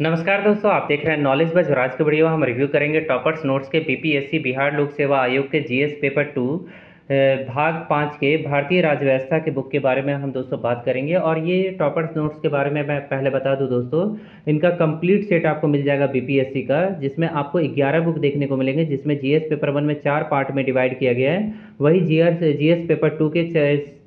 नमस्कार दोस्तों, आप देख रहे हैं नॉलेज बज और आज के वीडियो हम रिव्यू करेंगे टॉपर्स नोट्स के पीपीएससी बिहार लोक सेवा आयोग के जीएस पेपर टू भाग पाँच के भारतीय राजव्यवस्था के बुक के बारे में हम दोस्तों बात करेंगे। और ये टॉपर्स नोट्स के बारे में मैं पहले बता दूँ दोस्तों, इनका कंप्लीट सेट आपको मिल जाएगा बीपीएससी का, जिसमें आपको 11 बुक देखने को मिलेंगे, जिसमें जीएस पेपर वन में चार पार्ट में डिवाइड किया गया है। वही जीएस जीएस पेपर टू के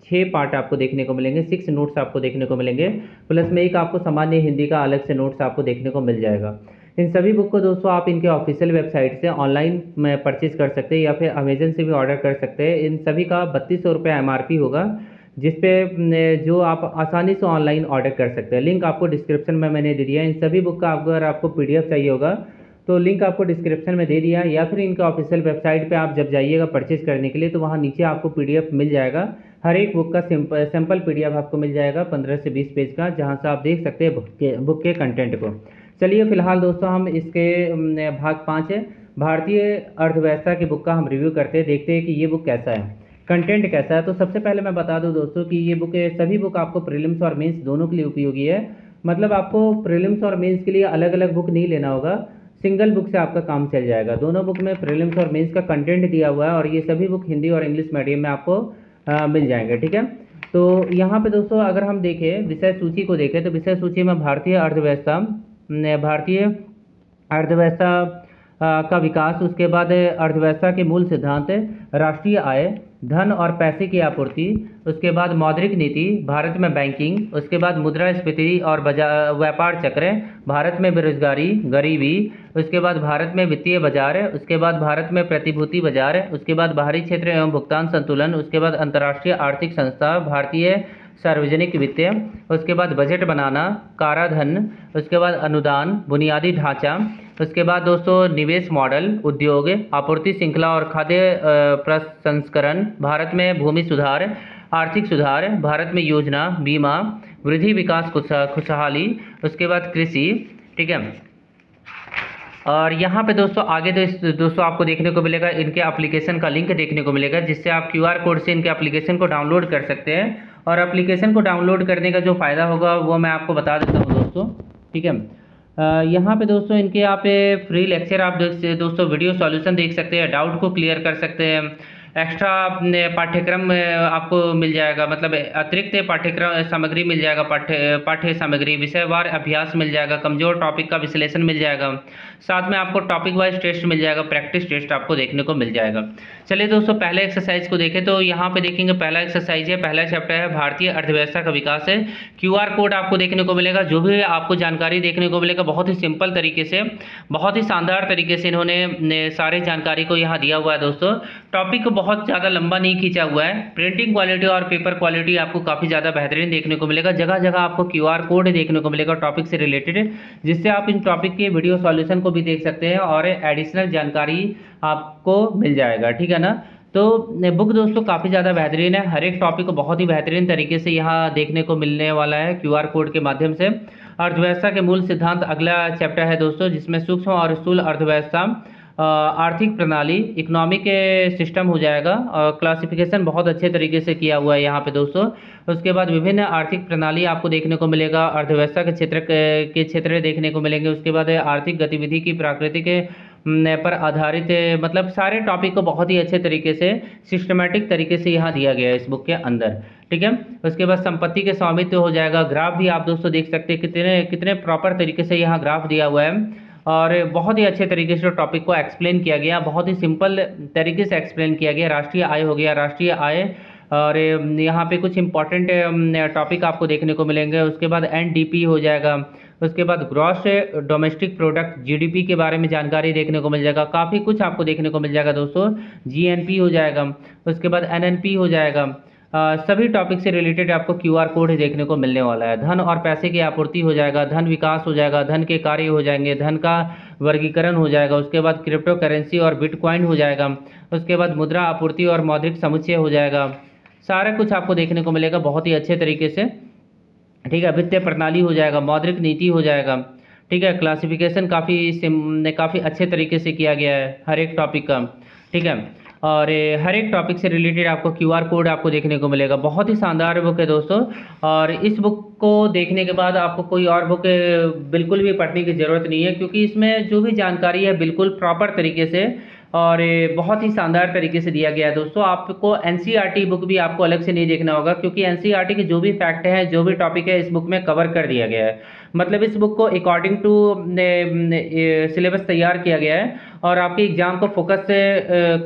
छः पार्ट आपको देखने को मिलेंगे सिक्स नोट्स आपको देखने को मिलेंगे प्लस में एक आपको सामान्य हिंदी का अलग से नोट्स आपको देखने को मिल जाएगा। इन सभी बुक को दोस्तों आप इनके ऑफिशियल वेबसाइट से ऑनलाइन में परचेज कर सकते हैं या फिर अमेजन से भी ऑर्डर कर सकते हैं। इन सभी का बत्तीस सौ रुपये एम होगा, जिसपे जो आप आसानी से ऑनलाइन ऑर्डर कर सकते हैं। लिंक आपको डिस्क्रिप्शन में मैंने दे दिया इन सभी बुक का अगर आपको पीडीएफ चाहिए होगा तो लिंक आपको डिस्क्रिप्शन में दे दिया या फिर इनके ऑफिशियल वेबसाइट पे आप जब जाइएगा परचेज करने के लिए तो वहाँ नीचे आपको पीडीएफ मिल जाएगा। हर एक बुक का सिंपल सैंपल पीडीएफ आपको मिल जाएगा पंद्रह से बीस पेज का, जहाँ से आप देख सकते हैं बुक के बुक के कंटेंट को। चलिए फ़िलहाल दोस्तों हम इसके भाग पाँच है। भारतीय अर्थव्यवस्था की बुक का हम रिव्यू करते हैं, देखते हैं कि ये बुक कैसा है। कंटेंट कैसा है? तो सबसे पहले मैं बता दूँ दोस्तों कि ये बुक सभी बुक आपको प्रीलिम्स और मेंस दोनों के लिए उपयोगी है। मतलब आपको प्रीलिम्स और मेंस के लिए अलग अलग बुक नहीं लेना होगा। सिंगल बुक से आपका काम चल जाएगा। दोनों बुक में प्रीलिम्स और मेंस का कंटेंट दिया हुआ है और ये सभी बुक हिंदी और इंग्लिश मीडियम में आपको मिल जाएँगे, ठीक है? तो यहाँ पे दोस्तों, अगर हम देखें, विषय सूची को देखें तो विषय सूची में भारतीय अर्थव्यवस्था भारतीय अर्थव्यवस्था का विकास, उसके बाद अर्थव्यवस्था के मूल सिद्धांत, राष्ट्रीय आय धन और पैसे की आपूर्ति, उसके बाद मौद्रिक नीति, भारत में बैंकिंग उसके बाद मुद्रा मुद्रास्फीति और बाज़ार व्यापार चक्र, भारत में बेरोजगारी, गरीबी, उसके बाद भारत में वित्तीय बाज़ार, उसके बाद भारत में प्रतिभूति बाज़ार, उसके बाद बाहरी क्षेत्र एवं भुगतान संतुलन, उसके बाद अंतर्राष्ट्रीय आर्थिक संस्था, भारतीय सार्वजनिक वित्त, उसके बाद बजट बनाना, काराधन, उसके बाद अनुदान, बुनियादी ढांचा, उसके बाद दोस्तों निवेश मॉडल, उद्योग, आपूर्ति श्रृंखला और खाद्य प्रसंस्करण, भारत में भूमि सुधार, आर्थिक सुधार, भारत में योजना, बीमा, वृद्धि विकास खुशहाली, उसके बाद कृषि, ठीक है? और यहाँ पे दोस्तों आगे तो दोस्तों आपको देखने को मिलेगा, इनके एप्लीकेशन का लिंक देखने को मिलेगा, जिससे आप क्यूआर कोड से इनके एप्लीकेशन को डाउनलोड कर सकते हैं। और एप्लीकेशन को डाउनलोड करने का जो फ़ायदा होगा, वो मैं आपको बता देता हूँ दोस्तों, ठीक है? यहाँ पे दोस्तों, इनके यहाँ पे फ्री लेक्चर आप देख दोस्तों वीडियो सॉल्यूशन देख सकते हैं डाउट को क्लियर कर सकते हैं। एक्स्ट्रा पाठ्यक्रम आपको मिल जाएगा। मतलब अतिरिक्त पाठ्यक्रम सामग्री मिल जाएगा, पाठ्य पाठ्य सामग्री, विषयवार अभ्यास मिल जाएगा, कमज़ोर टॉपिक का विश्लेषण मिल जाएगा। साथ में आपको टॉपिक वाइज टेस्ट मिल जाएगा प्रैक्टिस टेस्ट आपको देखने को मिल जाएगा। चलिए दोस्तों, पहले एक्सरसाइज को देखें तो यहाँ पे देखेंगे, पहला एक्सरसाइज है, पहला चैप्टर है, भारतीय अर्थव्यवस्था का विकास है। क्यूआर कोड आपको देखने को मिलेगा, जो भी आपको जानकारी देखने को मिलेगा, बहुत ही सिंपल तरीके से, बहुत ही शानदार तरीके से इन्होंने सारी जानकारी को यहाँ दिया हुआ है दोस्तों। टॉपिक को बहुत ज़्यादा लंबा नहीं खींचा हुआ है। प्रिंटिंग क्वालिटी और पेपर क्वालिटी आपको काफ़ी ज़्यादा बेहतरीन देखने को मिलेगा। जगह जगह आपको क्यूआर कोड देखने को मिलेगा टॉपिक से रिलेटेड जिससे आप इन टॉपिक के वीडियो सॉल्यूशन को भी देख सकते हैं और एडिशनल जानकारी आपको मिल जाएगा। ठीक है ना? तो बुक दोस्तों काफ़ी ज़्यादा बेहतरीन है। हर एक टॉपिक को बहुत ही बेहतरीन तरीके से यहाँ देखने को मिलने वाला है क्यूआर कोड के माध्यम से। अर्थव्यवस्था के मूल सिद्धांत अगला चैप्टर है दोस्तों, जिसमें सूक्ष्म और स्थूल अर्थव्यवस्था आर्थिक प्रणाली इकोनॉमिक सिस्टम हो जाएगा। और क्लासिफिकेशन बहुत अच्छे तरीके से किया हुआ है यहाँ पे दोस्तों। उसके बाद विभिन्न आर्थिक प्रणाली आपको देखने को मिलेगा। अर्थव्यवस्था के क्षेत्र के क्षेत्र देखने को मिलेंगे। उसके बाद आर्थिक गतिविधि की प्राकृतिक पर आधारित मतलब सारे टॉपिक को बहुत ही अच्छे तरीके से सिस्टमेटिक तरीके से यहाँ दिया गया है इस बुक के अंदर। ठीक है? उसके बाद संपत्ति के स्वामित्व हो जाएगा। ग्राफ भी आप दोस्तों देख सकते हैं। कितने कितने प्रॉपर तरीके से यहाँ ग्राफ दिया हुआ है। और बहुत ही अच्छे तरीके से टॉपिक को एक्सप्लेन किया गया, बहुत ही सिंपल तरीके से एक्सप्लेन किया गया, राष्ट्रीय आय हो गया, राष्ट्रीय आय। और यहाँ पे कुछ इंपॉर्टेंट टॉपिक आपको देखने को मिलेंगे। उसके बाद एनडीपी हो जाएगा। उसके बाद ग्रॉस डोमेस्टिक प्रोडक्ट जीडीपी के बारे में जानकारी देखने को मिल जाएगा। काफ़ी कुछ आपको देखने को मिल जाएगा दोस्तों। जीएनपी हो जाएगा। उसके बाद एनएनपी हो जाएगा। सभी टॉपिक से रिलेटेड आपको क्यूआर कोड देखने को मिलने वाला है। धन और पैसे की आपूर्ति हो जाएगा, धन विकास हो जाएगा, धन के कार्य हो जाएँगे, धन का वर्गीकरण हो जाएगा, उसके बाद क्रिप्टो करेंसी और बिटकॉइन हो जाएगा, उसके बाद मुद्रा आपूर्ति और मौद्रिक समुच्चय हो जाएगा। सारा कुछ आपको देखने को मिलेगा बहुत ही अच्छे तरीके से। ठीक है, वित्तीय प्रणाली हो जाएगा, मौद्रिक नीति हो जाएगा। ठीक है क्लासिफिकेशन काफ़ी काफ़ी अच्छे तरीके से किया गया है, हर एक टॉपिक का। ठीक है और हर एक टॉपिक से रिलेटेड आपको क्यू आर कोड आपको देखने को मिलेगा। बहुत ही शानदार बुक है दोस्तों। और इस बुक को देखने के बाद आपको कोई और बुक बिल्कुल भी पढ़ने की ज़रूरत नहीं है, क्योंकि इसमें जो भी जानकारी है बिल्कुल प्रॉपर तरीके से और बहुत ही शानदार तरीके से दिया गया है दोस्तों। आपको एन बुक भी आपको अलग से नहीं देखना होगा, क्योंकि एन के जो भी फैक्ट हैं, जो भी टॉपिक है, इस बुक में कवर कर दिया गया है। मतलब इस बुक को अकॉर्डिंग टू सिलेबस तैयार किया गया है और आपके एग्ज़ाम को फोकस से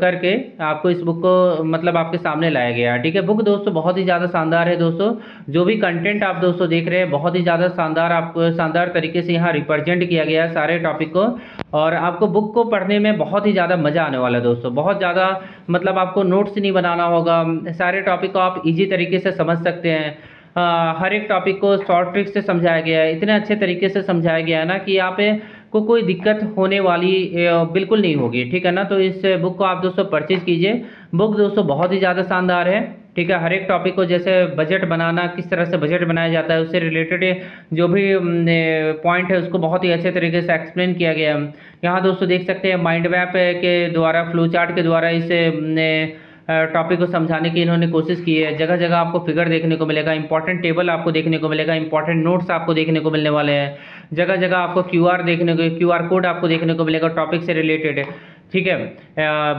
करके आपको इस बुक को मतलब आपके सामने लाया गया है। ठीक है? बुक दोस्तों बहुत ही ज़्यादा शानदार है दोस्तों। जो भी कंटेंट आप दोस्तों देख रहे हैं, बहुत ही ज़्यादा शानदार आपको शानदार तरीके से यहाँ रिप्रेजेंट किया गया है सारे टॉपिक को और आपको बुक को पढ़ने में बहुत ही ज़्यादा मज़ा आने वाला है दोस्तों। बहुत ज़्यादा मतलब आपको नोट्स नहीं बनाना होगा। सारे टॉपिक को आप ईजी तरीके से समझ सकते हैं। हर एक टॉपिक को शॉर्ट ट्रिक से समझाया गया है। इतने अच्छे तरीके से समझाया गया है ना कि यहाँ पे को कोई दिक्कत होने वाली बिल्कुल नहीं होगी, ठीक है ना? तो इस बुक को आप दोस्तों परचेज़ कीजिए। बुक दोस्तों बहुत ही ज़्यादा शानदार है, ठीक है? हर एक टॉपिक को जैसे बजट बनाना, किस तरह से बजट बनाया जाता है, उससे रिलेटेड जो भी पॉइंट है, उसको बहुत ही अच्छे तरीके से एक्सप्लेन किया गया है। यहाँ दोस्तों देख सकते हैं माइंड मैप के द्वारा फ्लो चार्ट के द्वारा इसे टॉपिक को समझाने की इन्होंने कोशिश की है। जगह जगह आपको फिगर देखने को मिलेगा इंपॉर्टेंट टेबल आपको देखने को मिलेगा इंपॉर्टेंट नोट्स आपको देखने को मिलने वाले हैं। जगह जगह आपको क्यूआर देखने को क्यूआर कोड आपको देखने को मिलेगा टॉपिक से रिलेटेड ठीक है?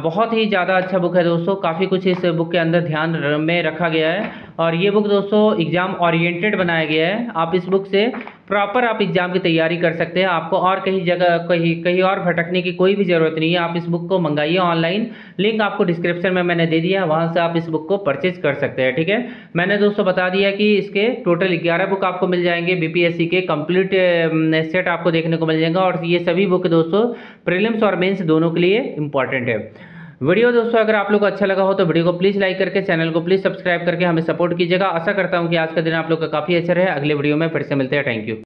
बहुत ही ज़्यादा अच्छा बुक है दोस्तों। काफ़ी कुछ इस बुक के अंदर ध्यान में रखा गया है। और ये बुक दोस्तों एग्ज़ाम ओरिएंटेड बनाया गया है। आप इस बुक से प्रॉपर आप एग्ज़ाम की तैयारी कर सकते हैं। आपको और कहीं जगह, कहीं कहीं और भटकने की कोई भी ज़रूरत नहीं है। आप इस बुक को मंगाइए ऑनलाइन लिंक आपको डिस्क्रिप्शन में मैंने दे दिया है। वहाँ से आप इस बुक को परचेज कर सकते हैं, ठीक है? मैंने दोस्तों बता दिया कि इसके टोटल ग्यारह बुक आपको मिल जाएँगे। बीपीएससी के कंप्लीट सेट आपको देखने को मिल जाएगा। और ये सभी बुक दोस्तों प्रिलिम्स और मेन्स दोनों के लिए इंपॉर्टेंट है। वीडियो दोस्तों, अगर आप लोग को अच्छा लगा हो तो वीडियो को प्लीज़ लाइक करके चैनल को प्लीज़ सब्सक्राइब करके हमें सपोर्ट कीजिएगा। आशा करता हूँ कि आज का दिन आप लोग का काफ़ी अच्छा रहे। अगले वीडियो में फिर से मिलते हैं। Thank you